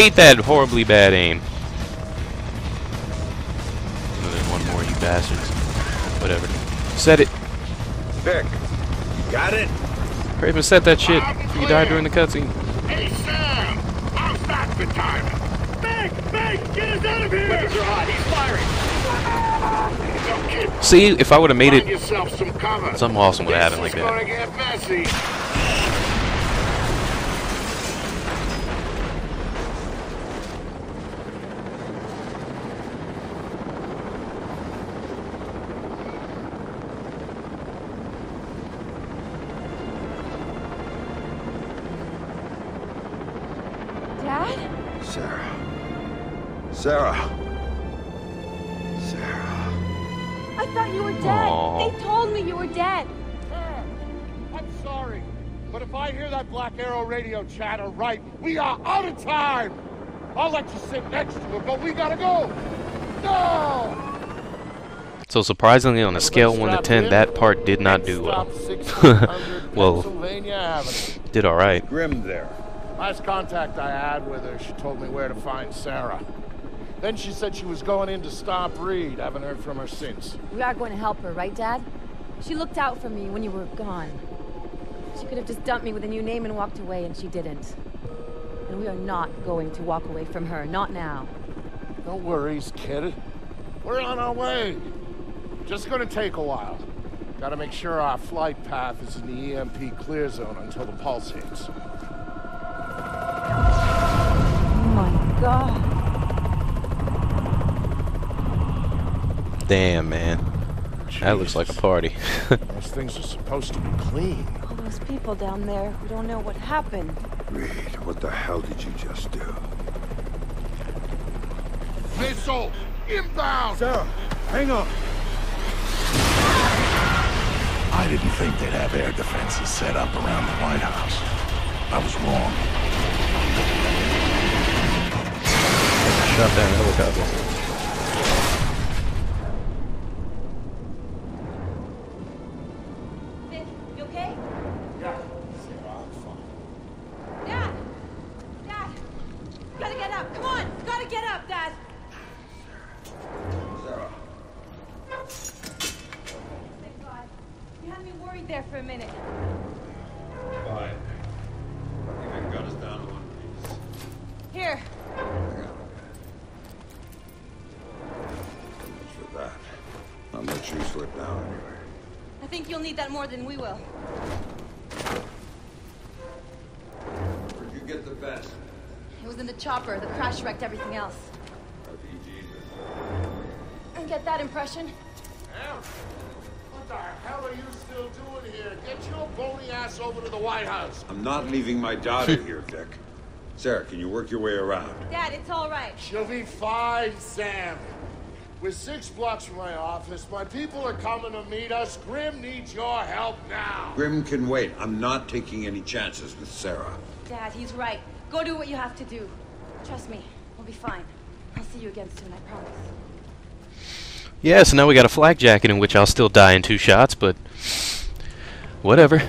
hate that horribly bad aim. Oh, there's one more, you bastards. Whatever. Set it. Vic, you got it? Craven, set that shit. You died during the cutscene. Hey, Sam! How's that for timing? Meg! Meg! Get us out of here! Weapons are hot. He's firing! See, if I would have made Find it, some cover. something awesome would happen like This is that. gonna get messy. Dad? Sarah. Sarah. Sarah. I thought you were dead. Aw. They told me you were dead. Sarah, I'm sorry, but if I hear that Black Arrow radio chatter right, we are out of time! I'll let you sit next to her, but we gotta go! No! So surprisingly, on a scale 1 to 10, that part did not do well. Well- well, Did alright. Grim there. Last contact I had with her, she told me where to find Sarah. Then she said she was going in to stop Reed. Haven't heard from her since. We are going to help her, right, Dad? She looked out for me when you were gone. She could have just dumped me with a new name and walked away, and she didn't. And we are not going to walk away from her. Not now. No worries, kid. We're on our way. Just gonna take a while. Gotta make sure our flight path is in the EMP clear zone until the pulse hits. God. Damn, man. That looks like a party. Those things are supposed to be clean. All those people down there who don't know what happened. Reed, what the hell did you just do? Missile! Inbound! Sarah, hang on. I didn't think they'd have air defenses set up around the White House. I was wrong. Up! Come on! Gotta get up, Dad! Let you slip down anyway. I think you'll need that more than we will. Where'd you get the vest? It was in the chopper. The crash wrecked everything else. Oh, RPG's. And get that impression? Em, What the hell are you still doing here? Get your bony ass over to the White House. I'm not leaving my daughter here, Vic. Sarah, can you work your way around? Dad, it's all right. She'll be fine, Sam. We're six blocks from my office. My people are coming to meet us. Grim needs your help now. Grim can wait. I'm not taking any chances with Sarah. Dad, he's right. Go do what you have to do. Trust me, we'll be fine. I'll see you again soon, I promise. Yeah, so now we got a flak jacket in which I'll still die in two shots, but whatever.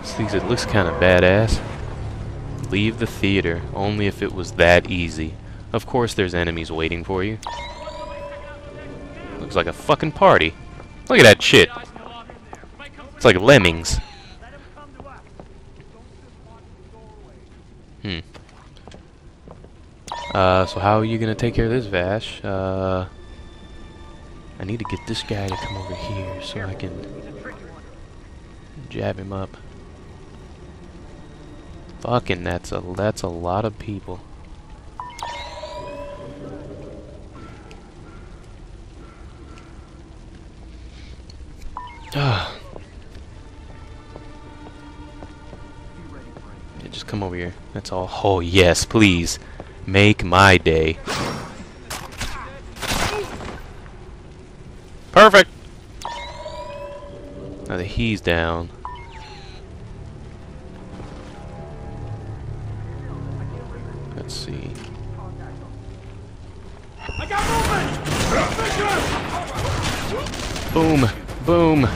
This thing it looks kind of badass. Leave the theater, only if it was that easy. Of course there's enemies waiting for you. Looks like a fucking party. Look at that shit. It's like lemmings. Hmm. Uh, so how are you gonna take care of this, Vash? Uh... I need to get this guy to come over here so I can jab him up. Fucking that's a that's a lot of people. Yeah, just come over here. That's all. Oh yes, please. Make my day. Perfect. Now that he's down. Let's see. Boom. Boom.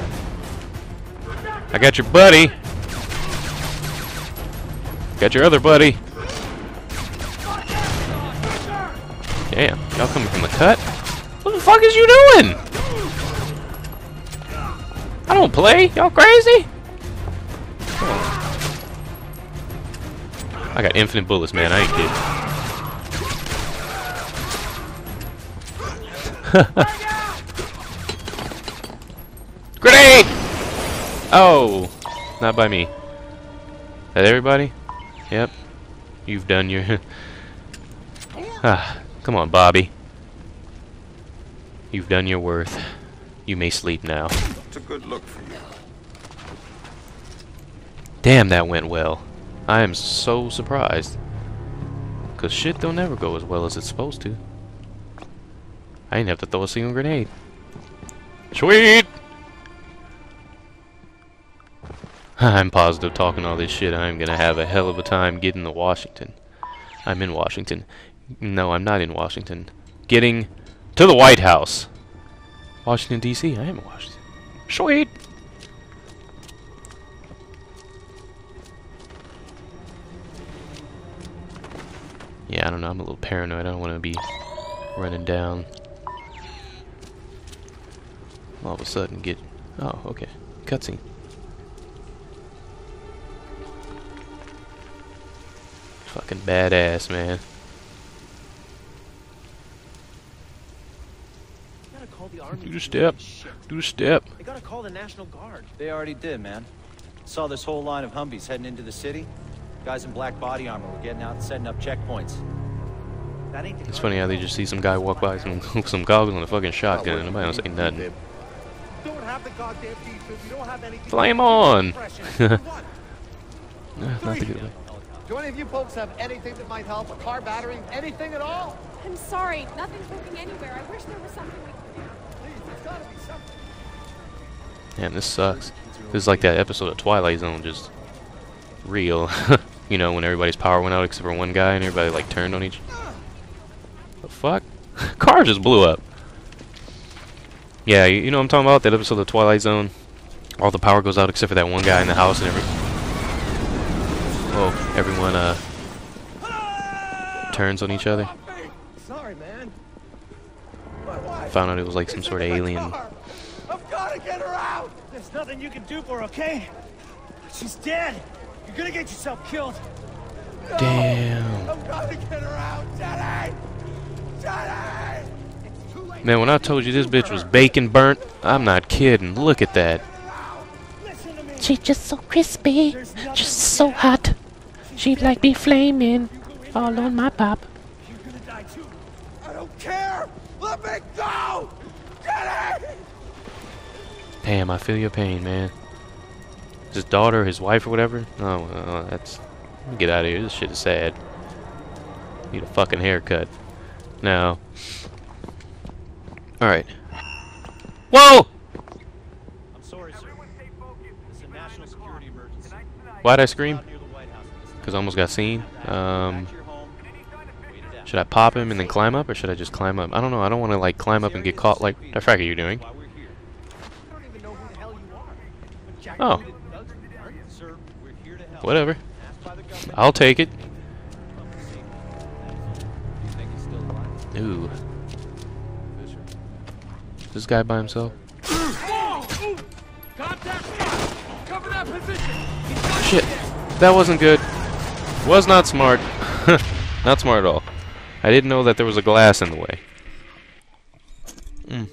I got your buddy. Got your other buddy. Damn, y'all coming from the cut? What the fuck is you doing? I don't play. Y'all crazy? I got infinite bullets, man. I ain't kidding. Grenade! Oh, not by me. That everybody? Yep. You've done your... ah, come on, Bobby. You've done your worth. You may sleep now. It's a good look for you. Damn, that went well. I am so surprised. Cause shit don't ever go as well as it's supposed to. I didn't have to throw a single grenade. Sweet! I'm positive talking all this shit I'm gonna have a hell of a time getting to Washington. I'm in Washington. No, I'm not in Washington. Getting to the White House. Washington, D.C. I am in Washington. Sweet! Yeah, I don't know. I'm a little paranoid. I don't want to be running down. All of a sudden get... Oh, okay. Cutscene. Fucking badass, man. gotta call the army. Do the step. Do the step. They gotta call the National Guard. They already did, man. Saw this whole line of Humvees heading into the city. Guys in black body armor were getting out and setting up checkpoints. That ain't the It's funny how they just see some guy walk by some some goggles and a fucking shotgun and nobody don't say nothing. Don't have the goddamn don't have. Flame on! Not the good way. Do any of you folks have anything that might help? A car battery? Anything at all? I'm sorry, nothing's working anywhere. I wish there was something we could do. Please, there's gotta be something. Man, this sucks. This is like that episode of Twilight Zone, just real. you know, when everybody's power went out except for one guy and everybody like turned on each. The fuck? Car just blew up. Yeah, you, you know what I'm talking about? That episode of Twilight Zone. All the power goes out except for that one guy in the house and every. Well, everyone uh turns on each other. Sorry, man. Found out it was like some sort of alien. I've gotta get her out! There's nothing you can do for her, okay? She's dead. You're gonna get yourself killed. Damn. I've gotta get her out! Jenny! Jenny! Man, when I told you this bitch was bacon burnt, I'm not kidding. Look at that. Listen. She's just so crispy, just so hot. She'd like be flaming all on my pop. You're gonna die too. I don't care! Let me go! Jenny! Damn, I feel your pain, man. His daughter, his wife, or whatever? Oh, uh, that's... Let me get out of here. This shit is sad. Need a fucking haircut. Now. Alright. Whoa! I'm sorry, sir. It's a national security emergency. Why'd I scream? Because I almost got seen. Um, should I pop him and then climb up, or should I just climb up? I don't know. I don't want to, like, climb up and get caught like... What The fuck are you doing? Oh. Whatever. I'll take it. Ooh. This guy by himself? Shit. That wasn't good. Was not smart. not smart at all. I didn't know that there was a glass in the way. Mm.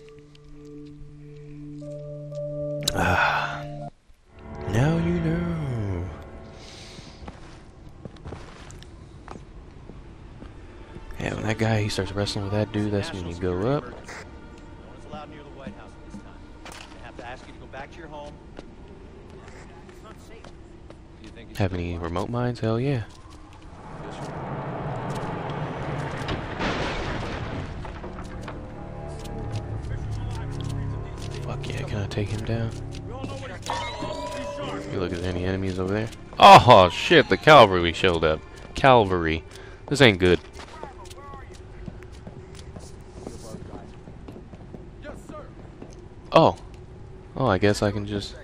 Ah. Now you know. Yeah, when that guy he starts wrestling with that dude, that's when you go up. Have Have any remote mines? Hell yeah. Yeah, can I take him down? You look at any enemies over there? Oh shit, the cavalry showed up. Cavalry. This ain't good. Oh. Oh, I guess I can just...